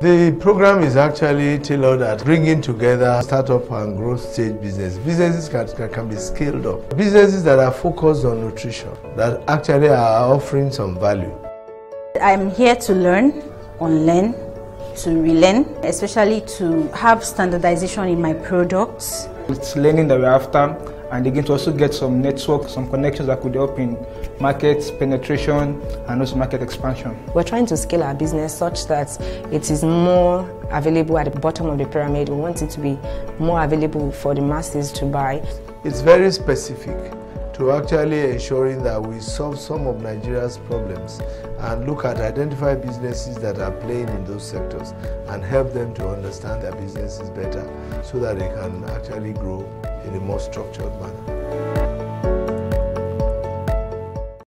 The program is actually tailored at bringing together startup and growth stage business. Businesses can, can be scaled up. Businesses that are focused on nutrition, that actually are offering some value. I'm here to learn, unlearn, to relearn, especially to have standardization in my products. It's learning that we're after and again to also get some network, some connections that could help in market penetration and also market expansion. We're trying to scale our business such that it is more available at the bottom of the pyramid. We want it to be more available for the masses to buy. It's very specific to actually ensuring that we solve some of Nigeria's problems and look at identify businesses that are playing in those sectors and help them to understand their businesses better so that they can actually grow in a more structured manner.